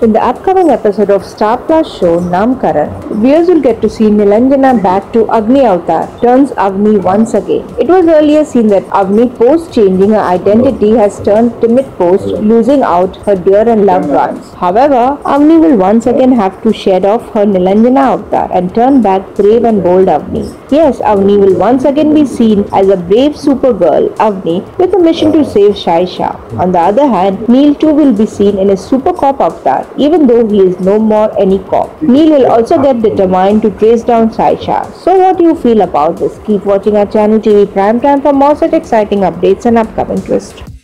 In the upcoming episode of Star Plus show Naamkaran, viewers will get to see Nilanjana back to Agni Avatar, turns Avni once again. It was earlier seen that Avni, post changing her identity, has turned timid post, losing out her dear and loved ones. However, Avni will once again have to shed off her Nilanjana avatar and turn back brave and bold Avni. Yes, Avni will once again be seen as a brave supergirl, Avni, with a mission to save Shaisha. On the other hand, Neil too will be seen in a super cop avatar, even though he is no more any cop. Neil will also get determined to trace down Shaisha. So what do you feel about this? Keep watching our channel TV Prime Time for more such exciting updates and upcoming twists.